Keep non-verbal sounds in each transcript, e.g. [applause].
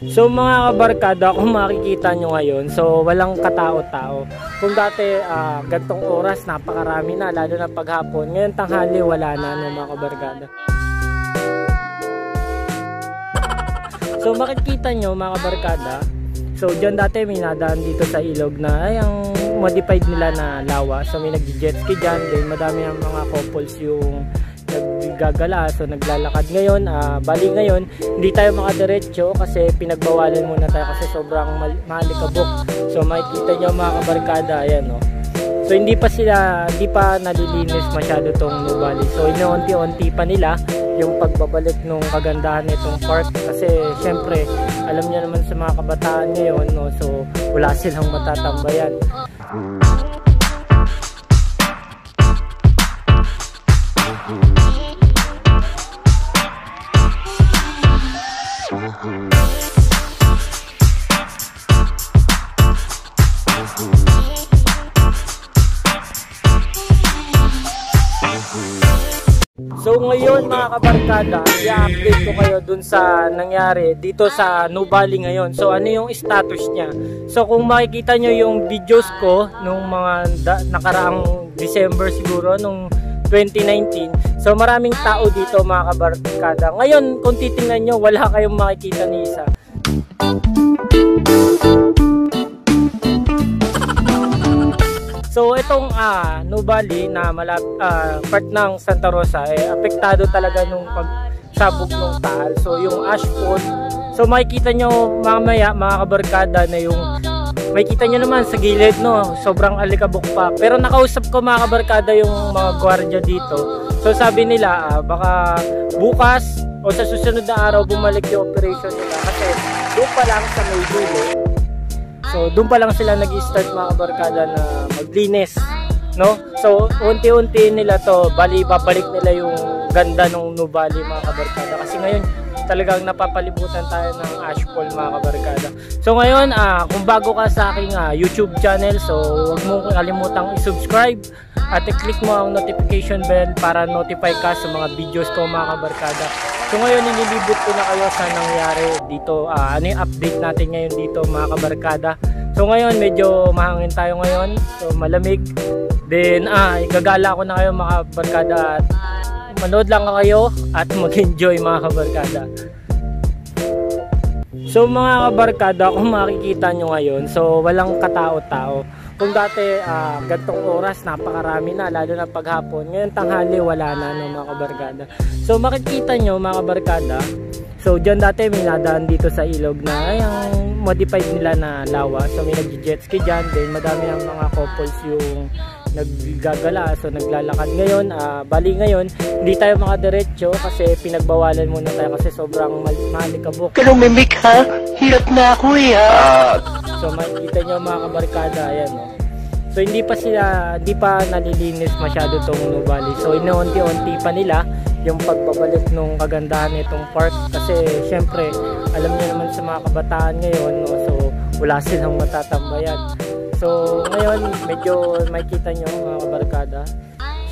So mga kabarkada, kung makikita nyo ngayon, so walang katao-tao. Kung dati uh, gantong oras, napakarami na, lalo na paghapon. Ngayon tanghali, wala na no, mga kabarkada. So makikita nyo mga kabarkada, so dyan dati may nadaan dito sa ilog na ay ang modified nila na lawa. So may nag-jet ski dyan, then madami ang mga couples yung naggagala so naglalakad ngayon. Uh, bali ngayon hindi tayo makadiretso kasi pinagbawalan muna tayo kasi sobrang malikabok so makikita nyo mga kabarkada ayan no so hindi pa sila hindi pa nalilinis masyado tong Nubali. So inoonti-onti pa nila yung pagbabalik nung kagandahan nitong park. Kasi syempre alam niyo naman sa mga kabataan ngayon no? So wala silang matatambayan kabarkada, i-update ko kayo dun sa nangyari dito sa Nubali ngayon. So ano yung status niya? So kung makikita nyo yung videos ko nung mga nakaraang December siguro, nung 2019. So maraming tao dito mga kabarkada. Ngayon kung titingnan nyo, wala kayong makikita ni isa. So itong uh, Nubali na malap, uh, part ng Santa Rosa eh apektado talaga nung pagsabog ng taal. So yung ashfall. So makikita nyo mamaya mga kabarkada na yung makikita nyo naman sa gilid no, sobrang alikabok pa. Pero nakausap ko mga kabarkada yung mga gwardiya dito. So sabi nila uh, baka bukas o sa susunod na araw bumalik yung operation nila kasi doon pa lang sa may dulo So, doon pa lang sila nag-start mga kabarkada na maglinis. No? So, unti-unti nila to, bali, babalik nila yung ganda ng Nubali mga kabarkada. Kasi ngayon, talagang napapalibutan tayo ng ashfall mga kabarkada. So ngayon, uh, kung bago ka sa aking uh, YouTube channel, so huwag mo kalimutang i-subscribe at i-click mo ang notification bell para notify ka sa mga videos ko mga kabarkada. So ngayon, nililibot ko na kayo sa nangyari dito. Uh, ano yung update natin ngayon dito mga kabarkada. So ngayon, medyo mahangin tayo ngayon. So malamig. Then, ah, gagala ko na kayo mga kabarkada at manood lang kayo at [laughs] mag-enjoy mga kabarkada. So mga kabarkada, kung makikita nyo ngayon, so walang katao-tao. Kung dati uh, gantong oras, napakarami na, lalo na paghapon. Ngayon tanghali, wala na no, mga kabarkada. So makikita nyo mga kabarkada, so dyan dati may nadaan dito sa ilog na ay ang modified nila na lawa. So may nag-jet ski dyan, then madami ang mga couples yung naggagala. So naglalakad ngayon. Uh, bali ngayon hindi tayo makadiretso kasi pinagbawalan muna tayo kasi sobrang malikabok pero mimik ha? Hirap na ako eh ha? So makikita nyo mga kabarkada ayan no so hindi pa sila hindi pa nalilinis masyado tong Nubali so inoonti-onti pa nila yung pagbabalik nung kagandahan nitong park kasi syempre alam niyo naman sa mga kabataan ngayon no so wala silang matatambayan So, ngayon, medyo makikita nyo mga kabarkada.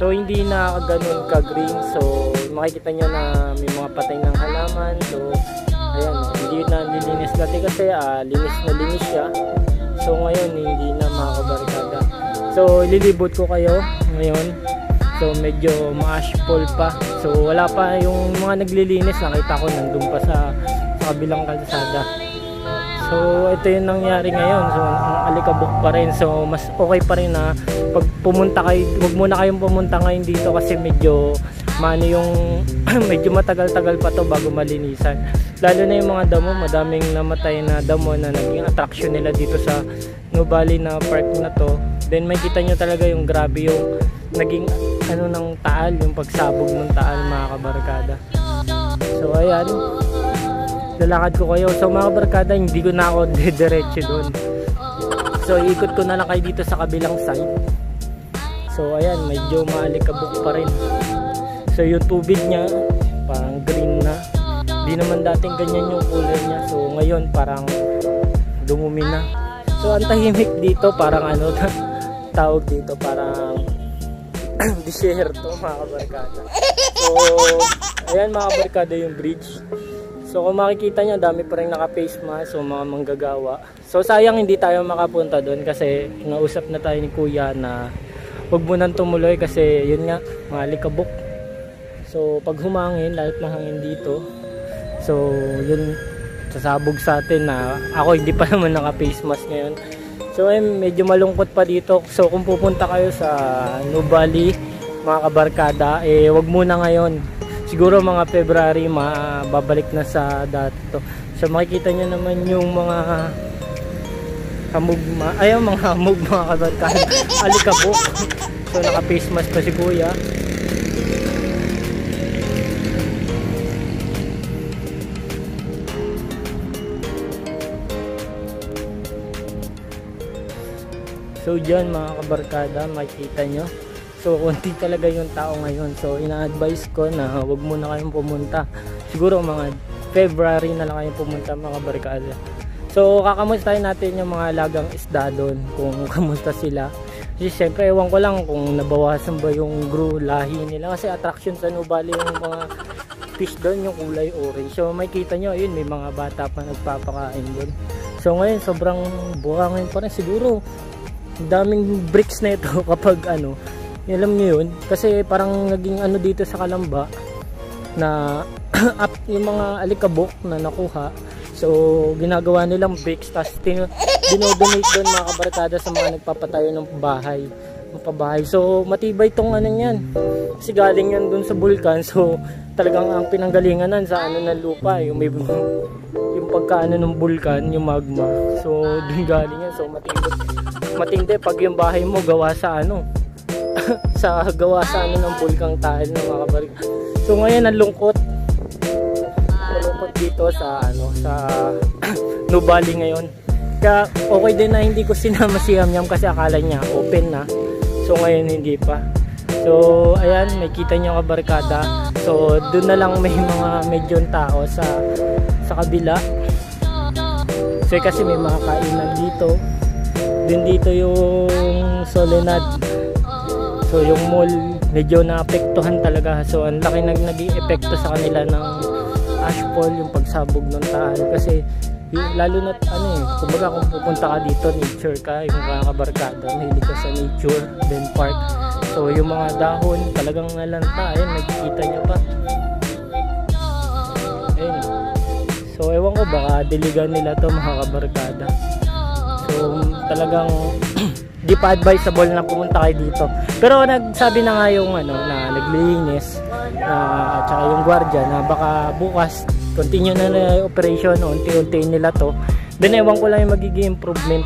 So, hindi na ganun ka-green. So, makikita nyo na may mga patay ng halaman. So, ayan, hindi na nilinis dati kasi uh, linis na linis siya. So, ngayon, hindi na mga kabarkada. So, ililibot ko kayo ngayon. So, medyo ma-ashfall pa. So, wala pa yung mga naglilinis. Nakita ko nandun pa sa, sa kabilang kalsada. So ito yung nangyari ngayon. So alikabok pa rin. So mas okay pa rin na pag pumunta kayo, wag muna kayong pumunta ngayon dito kasi medyo mano yung [clears throat] medyo matagal-tagal pa to bago malinisan. Lalo na yung mga damo, madaming namatay na damo na naging attraction nila dito sa Nubali na park na to. Then may kita nyo talaga yung grabe yung naging ano ng taal, yung pagsabog ng taal mga kabarkada. So ayan, lalakad ko kayo. So mga barkada hindi ko na ako [laughs] diretso doon so ikot ko na lang kayo dito sa kabilang side. So ayan medyo maalikabok pa rin. So yung tubig niya parang green na. Hindi naman dating ganyan yung kulay niya. So ngayon parang dumumi na. So ang tahimik dito parang ano [laughs] tawag dito parang [clears throat] desierto mga barkada so ayan mga barkada yung bridge So kung makikita nyo, dami pa rin naka-face mask, so mga manggagawa. So sayang hindi tayo makapunta doon kasi nausap na tayo ni Kuya na huwag mo nang tumuloy kasi yun nga, mga likabok. So pag humangin, lahat ng dito. So yun, sasabog sa atin na ako hindi pa [laughs] naman naka-face mask ngayon. So eh, medyo malungkot pa dito. So kung pupunta kayo sa Nubali, mga kabarkada, eh wag muna ngayon. Siguro mga February mababalik na sa dati to so makikita nyo naman yung mga hamog ma ay mga hamog mga kabarkan [laughs] alikabok so naka face mask pa si kuya So dyan mga kabarkada makikita nyo So, [laughs] konti talaga yung tao ngayon. So, ina-advise ko na wag muna kayong pumunta. Siguro mga February na lang kayong pumunta mga barkada. So, kakamustahin natin yung mga lagang isda doon kung [laughs] kamusta sila. Kasi syempre, ewan ko lang kung nabawasan ba yung grew lahi nila. Kasi attraction sa Nubali yung mga fish doon, yung kulay orange. So, may kita nyo, yun, may mga bata pa nagpapakain doon. So, ngayon, sobrang buhangin pa rin. Siguro, daming bricks na ito [laughs] kapag ano, alam niyo yun? Kasi parang naging ano dito sa Kalamba na [clears throat] up yung mga alikabok na nakuha. So ginagawa nilang bricks tapos dinodonate doon mga kabarkada sa mga nagpapatayo ng bahay ng pabahay. So matibay tong ano yan kasi galing yan doon sa bulkan so talagang ang pinanggalingan nan sa ano ng lupa yung may [laughs] yung pagkaano ng bulkan yung magma. So doon galing yan. So matindi matindi pag yung bahay mo gawa sa ano [laughs] sa gawa sa ano ng bulkang tile ng mga kabalik. So ngayon ang lungkot. Malungkot dito sa ano sa [clears throat] Nubali ngayon. Kaya okay din na hindi ko sinama si Yamyam kasi akala niya open na. So ngayon hindi pa. So ayan, may kita niyo kabarkada. So doon na lang may mga medyo tao sa sa kabila. So kasi may mga kainan dito. Din dito yung Solenad So yung mall medyo naapektuhan talaga. So ang laki nag naging epekto sa kanila ng ashfall yung pagsabog ng taal kasi lalo na ano eh, kumbaga kung pupunta ka dito, nature ka, yung kakabarkada, mahilig ka sa nature, then park. So yung mga dahon talagang nalanta, ayun, nakikita nyo pa. Ayun. So ewan ko baka diligan nila to mga kabarkada. Talagang [clears throat] di pa advisable na pumunta kayo dito. Pero nagsabi na nga yung ano na naglilinis na at saka yung gwardiya na baka bukas continue na na yung operation unti-unti nila to. Then ewan ko lang yung magiging improvement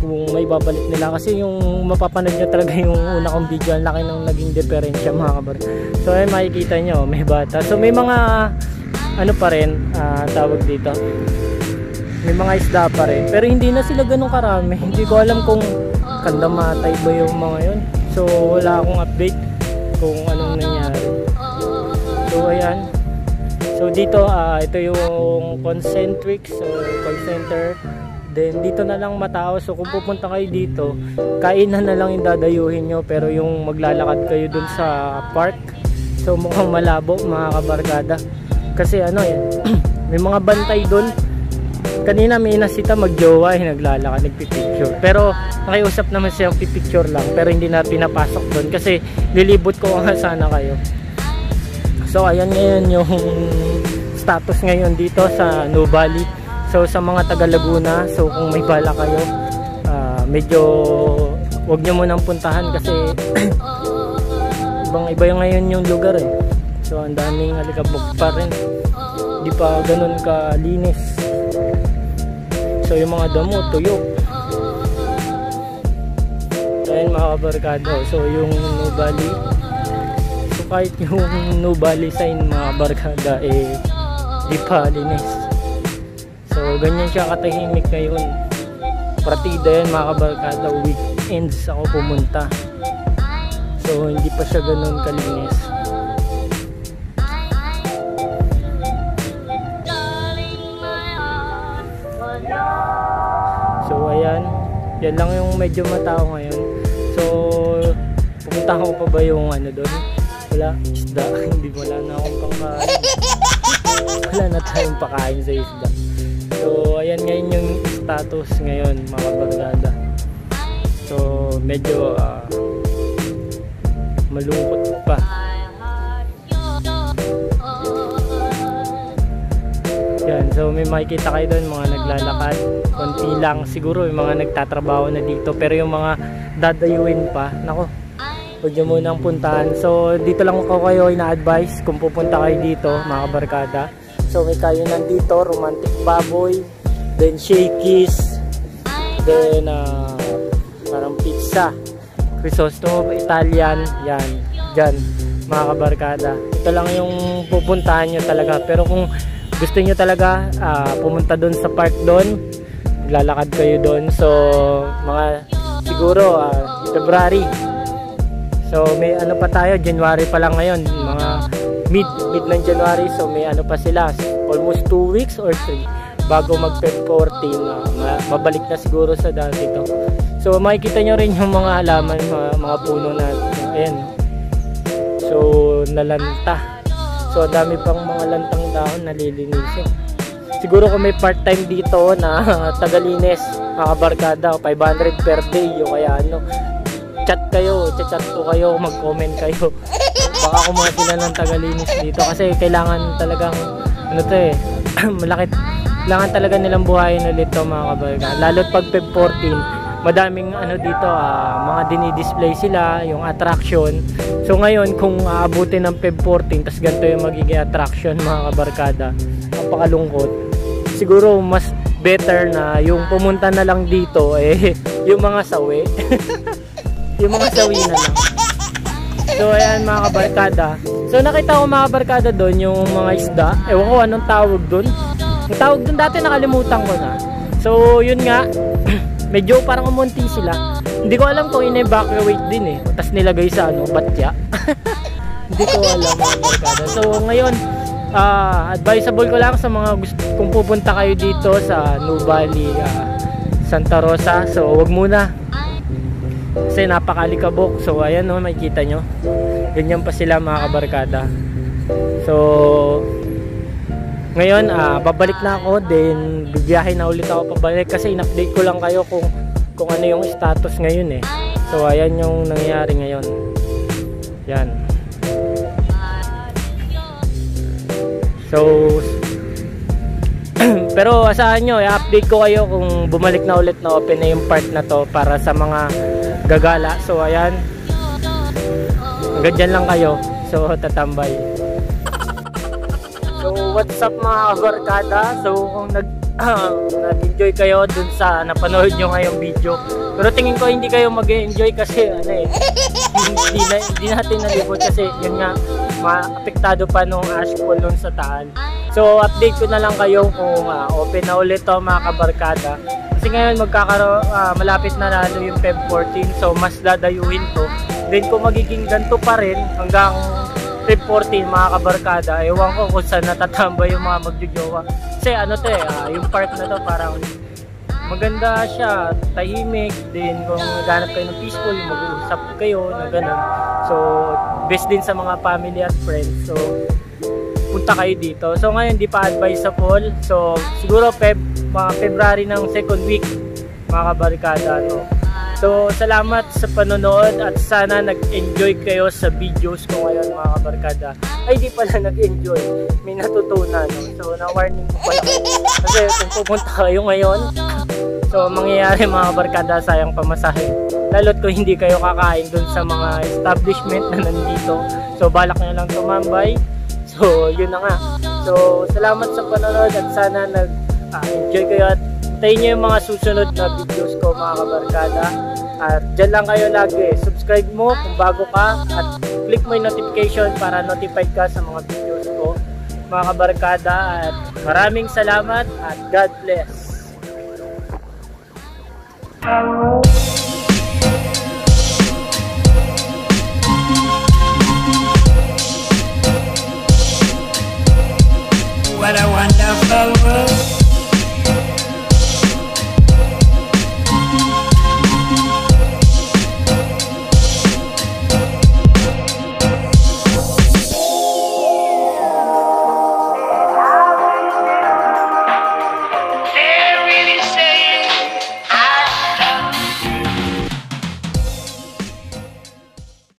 kung may babalik nila kasi yung mapapanood nyo talaga yung una kong video ang laki ng naging diferensya mga kabar so ay makikita nyo may bata so may mga ano pa rin uh, tawag dito may mga isda pa rin. Pero hindi na sila ganun karami. Hindi ko alam kung kandamatay ba yung mga yun. So wala akong update kung anong nangyari. So ayan. So dito uh, ito yung concentric so call center. Then dito na lang matao. So kung pupunta kayo dito kainan na lang yung dadayuhin nyo. Pero yung maglalakad kayo dun sa park so mukhang malabo mga kabarkada. Kasi ano eh [clears throat] may mga bantay dun kanina may nasita magjowa eh, naglalakad nagpipicture. Pero nakiusap naman siya pipicture lang pero hindi na pinapasok doon. Kasi lilibot ko nga [laughs] sana kayo. So ayan ngayon yung status ngayon dito sa Nubali. So sa mga taga Laguna so kung may bala kayo uh, medyo wag nyo munang puntahan kasi [clears throat] ibang iba yung ngayon yung lugar eh. So ang daming alikabok pa rin. Di pa ganun ka linis So yung mga damo, tuyo. So ayun mga kabarkado. So yung Nubali. So kahit yung Nubali sign mga barkada eh di pa linis. So ganyan siya katahimik ngayon. Partida yan mga kabarkada. Weekends ako pumunta. So hindi pa siya ganun kalinis. Yan lang yung medyo matao ngayon so pupunta ko pa ba yung ano doon wala isda [laughs] hindi wala na akong pangkain [laughs] wala na tayong pakain sa isda. So, ayan ngayon yung status ngayon mga kabarkada. So, medyo ah, malungkot pa. So may makikita kayo doon mga naglalakad. Konti lang siguro yung mga nagtatrabaho na dito pero yung mga dadayuin pa, nako. Huwag nyo munang puntahan. So dito lang ako kayo ina-advise kung pupunta kayo dito mga barkada. So may kayo nandito, romantic baboy, then shakies, then uh, parang pizza, Crisostomo, Italian, yan, dyan mga kabarkada. Ito lang yung pupuntahan nyo talaga. Pero kung gusto nyo talaga uh, pumunta doon sa park doon, lalakad kayo doon. So, mga siguro uh, February. So, may ano pa tayo, January pa lang ngayon. Mga mid, mid ng January. So, may ano pa sila, almost 2 weeks or 3 bago mag Feb 14 uh, mabalik na siguro sa dati to so makikita nyo rin yung mga halaman mga, mga puno na ayan so nalanta so dami pang mga lantang dahon nalilinisin siguro kung may part time dito na [laughs] tagalinis kakabarkada 500 per day o kaya ano chat kayo chat ko kayo mag comment kayo. Baka kumuha sila ng tagalinis dito. Kasi kailangan talagang ano to eh [clears throat] malaki kailangan talaga nilang buhayin ulit to mga kabarga lalo't pag Feb 14 madaming ano dito uh, mga dinidisplay sila yung attraction. So ngayon kung aabutin ng Feb 14 tas ganito yung magiging attraction [laughs] mga kabarkada napakalungkot. Siguro mas better na yung pumunta na lang dito [laughs] eh yung mga sawi. [laughs] Yung mga sawi na lang. So ayan mga kabarkada. So nakita ko mga kabarkada doon yung mga isda. Ewan ko anong tawag doon? Ang tawag doon dati nakalimutan ko na. So yun nga [clears throat] medyo parang umunti sila. Hindi ko alam kung in-evacuate din eh. Tapos nilagay sa ano batya. [laughs] Hindi ko alam so ngayon uh, advisable ko lang sa mga gusto kung pupunta kayo dito sa Nubali uh, Santa Rosa. So wag muna. Kasi napakalikabok. So ayan no makikita nyo. Ganyan pa sila mga kabarkada. So ngayon uh, babalik na ako then bibiyahe na ulit ako pabalik kasi in-update ko lang kayo kung kung ano yung status ngayon eh. So ayan yung nangyayari ngayon. Yan. So [clears throat] pero asahan nyo i-update ko kayo kung bumalik na ulit na open na yung part na to para sa mga gagala. So ayan. Hanggang lang kayo. So tatambay what's up mga kabarkada? So kung nag [clears throat] nag-enjoy kayo dun sa napanood nyo ngayong video pero tingin ko hindi kayo mag-enjoy kasi ano eh hindi, na, hindi natin nalibot kasi yun nga maapektado pa nung ashfall nun sa taan so update ko na lang kayo kung uh, open na ulit to mga kabarkada. Kasi ngayon magkakaroon uh, malapit na lalo yung Feb 14 so mas dadayuhin to. Then kung magiging ganto pa rin hanggang Feb 14 mga kabarkada, ewan ko kung saan natatambay yung mga magjojowa. Kasi ano to eh, uh, yung part na to parang maganda siya, tahimik, din kung naghanap kayo ng peaceful, mag-uusap kayo na ganun. So, best din sa mga family at friends. So, punta kayo dito. So, ngayon, di pa advisable. So, siguro Feb mga February ng second week mga kabarikada no? So salamat sa panonood at sana nag-enjoy kayo sa videos ko ngayon mga kabarkada. Ay di pala nag-enjoy. May natutunan. So na-warning ko pala kasi kung pupunta kayo ngayon so mangyayari mga kabarkada sayang pamasahe. Lalot ko hindi kayo kakain dun sa mga establishment na nandito. So balak nyo lang tumambay. So yun na nga. So salamat sa panonood at sana nag uh, enjoy kayo at tayo nyo yung mga susunod na videos ko mga kabarkada. At dyan lang kayo lagi. Subscribe mo kung bago ka at click mo yung notification para notified ka sa mga videos ko mga kabarkada. At maraming salamat at God bless